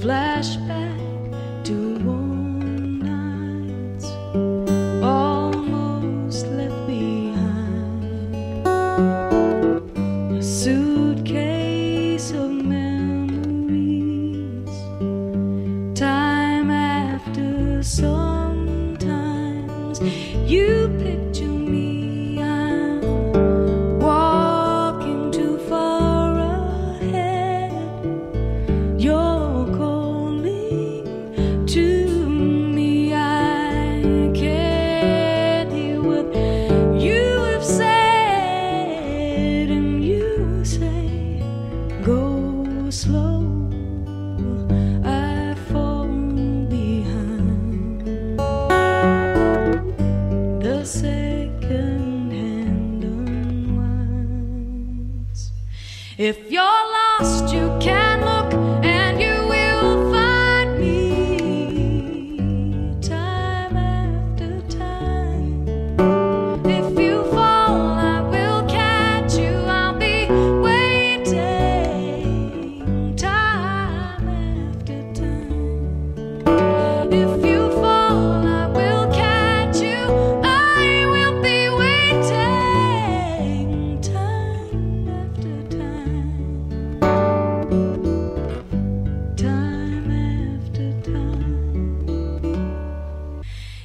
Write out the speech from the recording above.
flashback to warm nights almost left behind. A suitcase of memories, time after sometimes you pick. slow. I fall behind. The second hand unwinds. If you're lost, you can't.